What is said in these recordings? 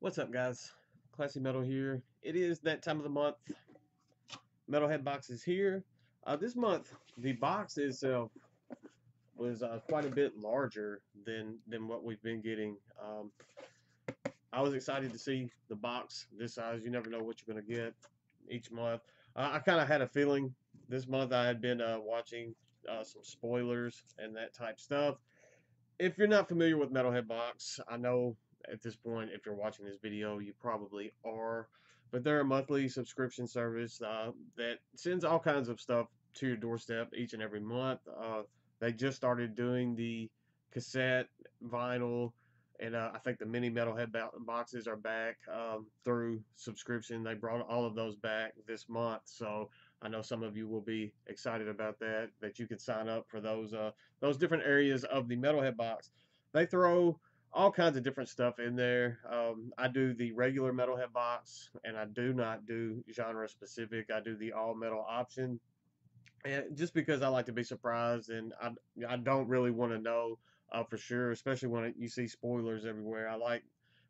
What's up, guys? Classy Metal here. It is that time of the month. Metalhead box is here. Uh, this month, the box itself was uh, quite a bit larger than than what we've been getting. Um, I was excited to see the box this size. You never know what you're going to get each month. Uh, I kind of had a feeling this month I had been uh, watching uh, some spoilers and that type stuff. If you're not familiar with Metalhead Box, I know at this point, if you're watching this video, you probably are. But they're a monthly subscription service uh, that sends all kinds of stuff to your doorstep each and every month. Uh, they just started doing the cassette, vinyl, and uh, I think the mini metalhead boxes are back um, through subscription. They brought all of those back this month, so I know some of you will be excited about that. That you can sign up for those uh, those different areas of the metalhead box. They throw all kinds of different stuff in there. Um, I do the regular metalhead box, and I do not do genre specific. I do the all metal option, and just because I like to be surprised, and I I don't really want to know uh, for sure, especially when you see spoilers everywhere. I like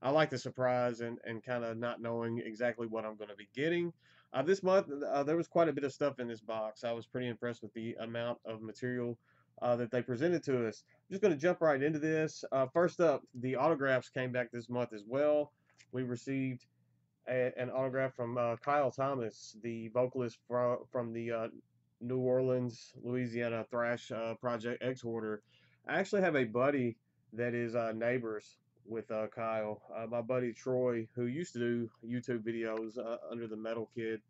I like the surprise and, and kind of not knowing exactly what I'm going to be getting. Uh, this month, uh, there was quite a bit of stuff in this box. I was pretty impressed with the amount of material uh, that they presented to us. I'm just going to jump right into this. Uh, first up, the autographs came back this month as well. We received a, an autograph from uh, Kyle Thomas, the vocalist from, from the uh, New Orleans, Louisiana thrash uh, project Exhorder. I actually have a buddy that is uh, neighbors with Kyle. my buddy Troy, who used to do YouTube videos under the Metal Kid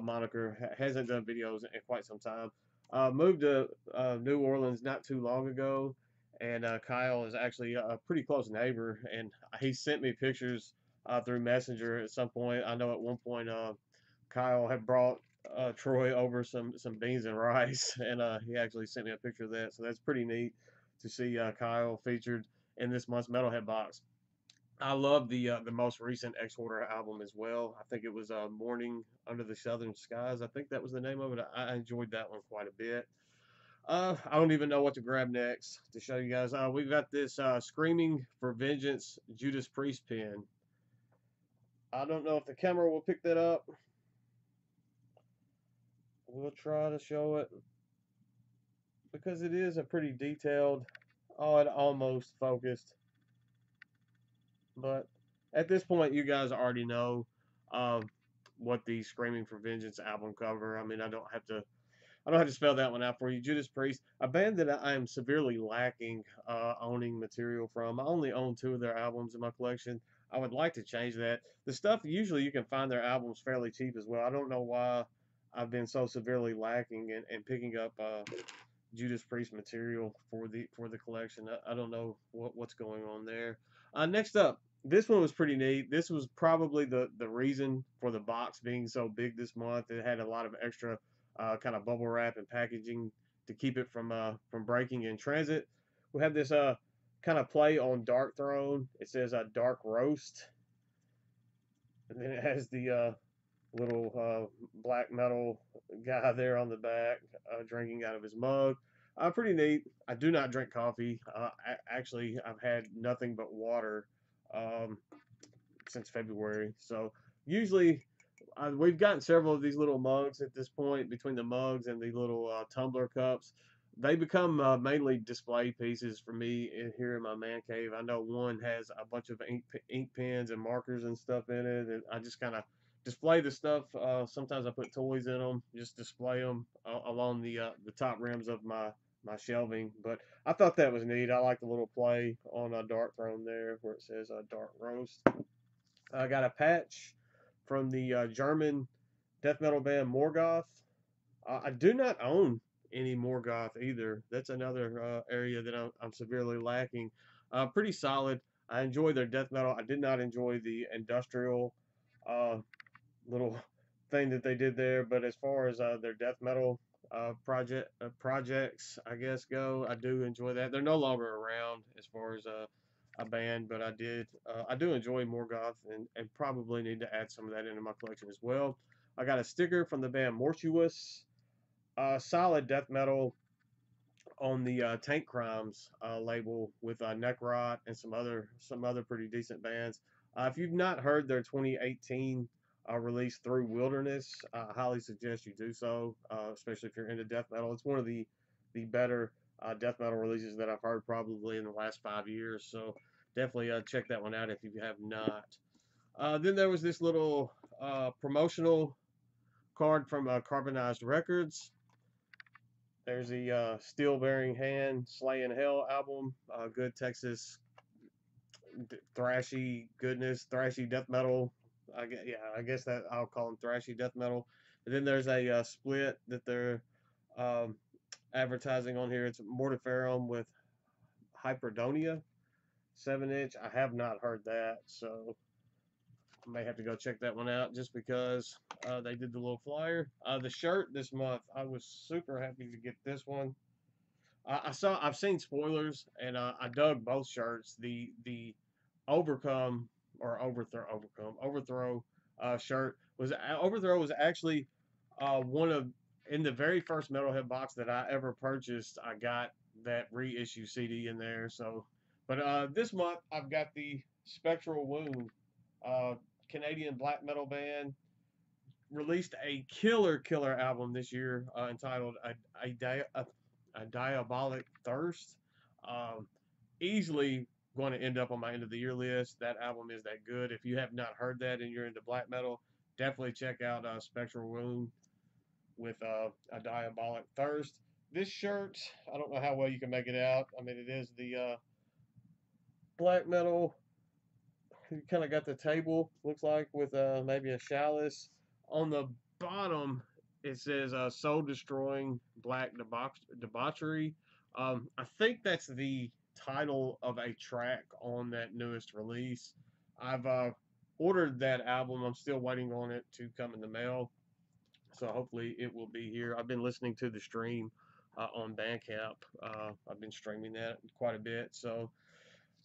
moniker, hasn't done videos in quite some time uh, moved to uh, New Orleans not too long ago, and uh, Kyle is actually a pretty close neighbor, and he sent me pictures uh, through Messenger at some point. I know at one point uh, Kyle had brought uh, Troy over some some beans and rice, and he actually sent me a picture of that. So that's pretty neat to see Kyle featured in this month's Metalhead box. I love the uh, the most recent Exhorder album as well. I think it was uh, Morning Under the Southern Skies. I think that was the name of it. I, I enjoyed that one quite a bit. Uh, I don't even know what to grab next to show you guys. Uh, we've got this uh, Screaming for Vengeance Judas Priest pin. I don't know if the camera will pick that up. We'll try to show it because it is a pretty detailed. Oh, it almost focused but at this point, you guys already know uh, what the Screaming for Vengeance album cover. I mean, I don't have to. I don't have to spell that one out for you. Judas Priest, a band that I am severely lacking uh, owning material from. I only own two of their albums in my collection. I would like to change that. The stuff usually you can find their albums fairly cheap as well. I don't know why I've been so severely lacking in, in picking up uh, Judas Priest material for the for the collection. I, I don't know what, what's going on there. Uh, next up, this one was pretty neat. This was probably the the reason for the box being so big this month. It had a lot of extra uh, kind of bubble wrap and packaging to keep it from uh, from breaking in transit. We have this uh kind of play on Darkthrone. It says a uh, Dark Roast, and then it has the uh, little uh, black metal guy there on the back uh, drinking out of his mug. Uh, pretty neat. I do not drink coffee. Uh, actually, I've had nothing but water um, since February. So usually uh, we've gotten several of these little mugs at this point between the mugs and the little uh, tumbler cups. They become uh, mainly display pieces for me in, here in my man cave. I know one has a bunch of ink, ink pens and markers and stuff in it, and I just kind of display the stuff. Uh, sometimes I put toys in them, just display them uh, along the uh, the top rims of my my shelving. But I thought that was neat. I like the little play on a Darkthrone there where it says a dark roast. I got a patch from the uh, German death metal band Morgoth. Uh, I do not own any Morgoth either. That's another uh, area that I'm, I'm severely lacking. Uh, pretty solid. I enjoy their death metal. I did not enjoy the industrial uh, little thing that they did there, but as far as uh, their death metal uh, project uh, projects, I guess, go. I do enjoy that. They're no longer around as far as a, a band, but I did uh, I do enjoy Morgoth and, and probably need to add some of that into my collection as well. I got a sticker from the band Mortuous, uh, solid death metal on the uh, Tankcrimes uh, label with uh, Necrot and some other some other pretty decent bands. Uh, if you've not heard their 2018 uh, release through Wilderness, I highly suggest you do so, uh, especially if you're into death metal. It's one of the the better uh, death metal releases that I've heard probably in the last five years. So definitely uh, check that one out if you have not. Then there was this little promotional card from Carbonized Records. There's the uh, Steel Bearing Hand Slay in Hell album. Uh, good Texas thrashy goodness, thrashy death metal. I guess, yeah, I guess that I'll call them thrashy death metal. And then there's a uh, split that they're um, advertising on here. It's Mortiferum with Hyperdontia, seven inch. I have not heard that, so I may have to go check that one out just because uh, they did the little flyer. Uh, the shirt this month, I was super happy to get this one. I, I saw, I've seen spoilers, and I dug both shirts. The the overcome or overthrow, overcome, overthrow uh, shirt was overthrow was actually uh, one of in the very first Metalhead box that I ever purchased. I got that reissue CD in there. So, but uh, this month I've got the Spectral Wound uh, Canadian black metal band released a killer killer album this year uh, entitled a, a, Di- a, a, Diabolic Thirst. Um, easily going to end up on my end of the year list. That album is that good. If you have not heard that and you're into black metal, definitely check out uh, Spectral Wound with uh, a Diabolic Thirst. This shirt, I don't know how well you can make it out. I mean, it is the uh, black metal you kind of got the table, looks like, with uh, maybe a chalice. On the bottom, it says uh, Soul Destroying Black Debauch- Debauchery. Um, I think that's the title of a track on that newest release. I've uh, ordered that album. I'm still waiting on it to come in the mail. So hopefully it will be here. I've been listening to the stream uh, on Bandcamp. Uh, I've been streaming that quite a bit. So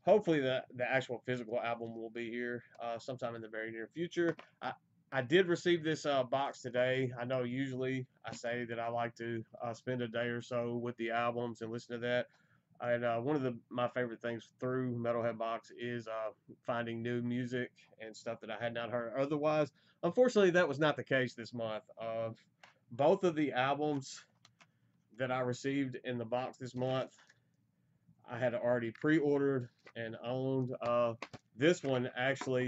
hopefully the the actual physical album will be here uh, sometime in the very near future. I I did receive this uh, box today. I know usually I say that I like to uh, spend a day or so with the albums and listen to that. And uh, one of the my favorite things through Metalhead Box is uh, finding new music and stuff that I had not heard otherwise. Unfortunately, that was not the case this month. both of the albums that I received in the box this month I had already pre-ordered and owned. Uh, this one actually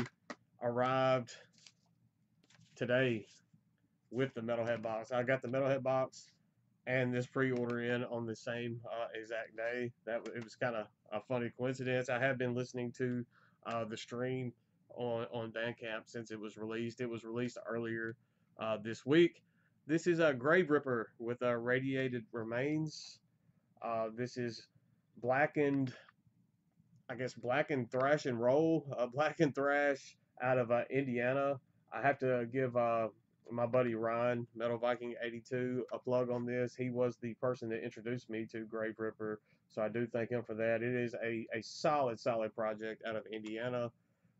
arrived today with the metalhead box. I got the metalhead box and this pre-order in on the same uh, exact day. That it was kind of a funny coincidence. I have been listening to uh, the stream on on Bandcamp since it was released. It was released earlier uh, this week. This is a Graveripper with a radiated remains. Uh, this is blackened, I guess blackened thrash and roll, uh, blackened thrash out of uh, Indiana. I have to give uh, my buddy Ryan, Metal Viking 82, a plug on this. He was the person that introduced me to Graveripper, so I do thank him for that. It is a, a solid, solid project out of Indiana.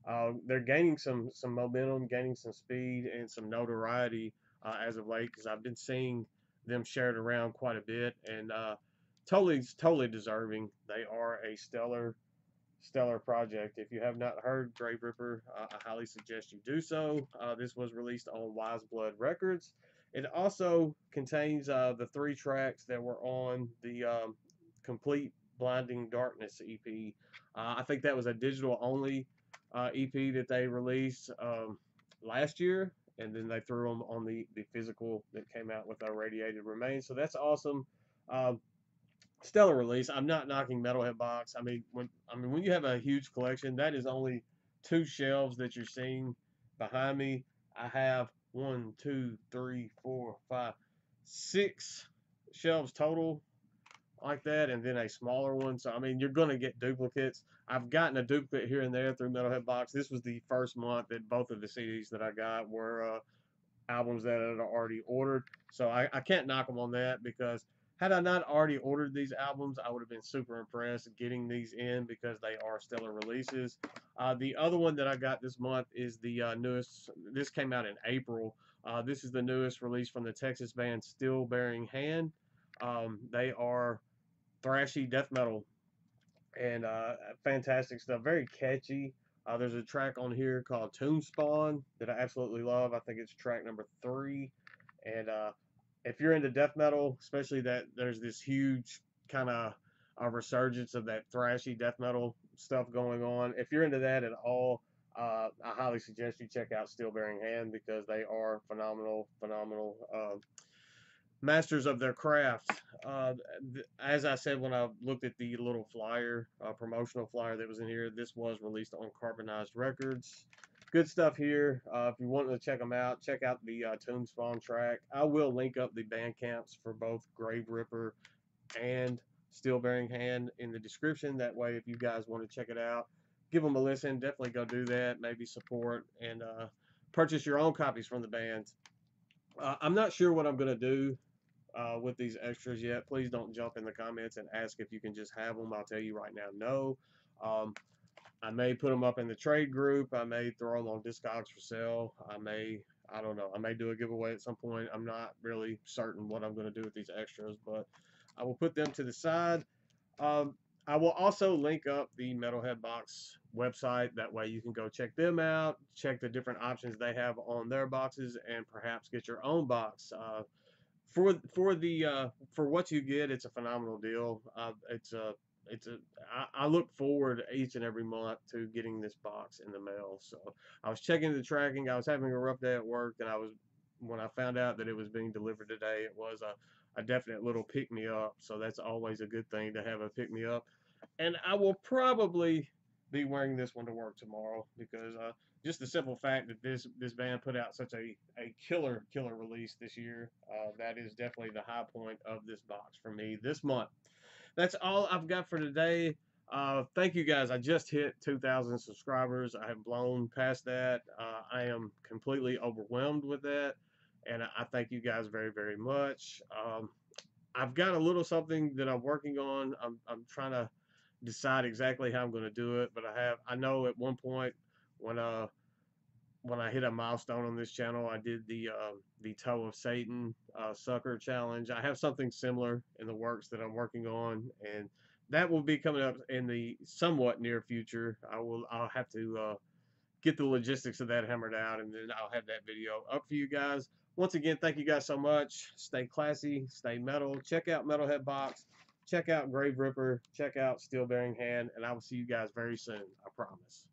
Uh, they're gaining some some momentum, gaining some speed and some notoriety uh, as of late because I've been seeing them shared around quite a bit, and uh, totally totally deserving. They are a stellar stellar project. If you have not heard Graveripper, uh, I highly suggest you do so. Uh, this was released on Wise Blood Records. It also contains uh, the three tracks that were on the um, Complete Blinding Darkness EP. Uh, I think that was a digital only uh, EP that they released um, last year, and then they threw them on the, the physical that came out with Radiated Remains. So that's awesome. Um, stellar release. I'm not knocking Metalhead Box. I mean, when I mean when you have a huge collection, that is only two shelves that you're seeing behind me. I have one, two, three, four, five, six shelves total like that, and then a smaller one. So I mean, you're going to get duplicates. I've gotten a duplicate here and there through Metalhead Box. This was the first month that both of the CDs that I got were uh, albums that I had already ordered. So I, I can't knock them on that because had I not already ordered these albums, I would have been super impressed getting these in because they are stellar releases. Uh, the other one that I got this month is the uh, newest. This came out in April. Uh, this is the newest release from the Texas band Steel Bearing Hand. Um, they are thrashy death metal and uh, fantastic stuff. Very catchy. Uh, there's a track on here called Tomb Spawn that I absolutely love. I think it's track number three. And uh, if you're into death metal, especially that there's this huge kind of a resurgence of that thrashy death metal stuff going on. If you're into that at all, uh, I highly suggest you check out Steel Bearing Hand because they are phenomenal, phenomenal uh, masters of their craft. Uh, th- as I said when I looked at the little flyer, uh, promotional flyer that was in here, this was released on Carbonized Records. Good stuff here. Uh, if you want to check them out, check out the uh, Tomb Spawn track. I will link up the Bandcamps for both Graveripper and Steel Bearing Hand in the description. That way, if you guys want to check it out, give them a listen. Definitely go do that. Maybe support and uh, purchase your own copies from the bands. Uh, I'm not sure what I'm going to do uh, with these extras yet. Please don't jump in the comments and ask if you can just have them. I'll tell you right now, no. Um, I may put them up in the trade group. I may throw them on Discogs for sale. I may, I don't know. I may do a giveaway at some point. I'm not really certain what I'm going to do with these extras, but I will put them to the side. Um, I will also link up the Metalhead Box website. That way you can go check them out, check the different options they have on their boxes, and perhaps get your own box. Uh, for for the uh, for what you get, it's a phenomenal deal. Uh, it's a it's a I, I look forward each and every month to getting this box in the mail. So I was checking the tracking. I was having a rough day at work, and I was when I found out that it was being delivered today, it was a a definite little pick me up. So that's always a good thing to have a pick me up. And I will probably be wearing this one to work tomorrow because uh, just the simple fact that this this band put out such a, a killer killer release this year, uh, that is definitely the high point of this box for me this month. That's all I've got for today. Uh, thank you guys. I just hit 2,000 subscribers. I have blown past that. Uh, I am completely overwhelmed with that and I thank you guys very, very much. Um, I've got a little something that I'm working on. I'm, I'm trying to decide exactly how I'm going to do it, but I have I know at one point when uh when I hit a milestone on this channel, I did the uh, the Toe of Satan uh, sucker challenge. I have something similar in the works that I'm working on, and that will be coming up in the somewhat near future. I will I'll have to uh, get the logistics of that hammered out, and then I'll have that video up for you guys. Once again, thank you guys so much. Stay classy, stay metal. Check out Metalhead Box. Check out Graveripper. Check out Steel Bearing Hand. And I will see you guys very soon. I promise.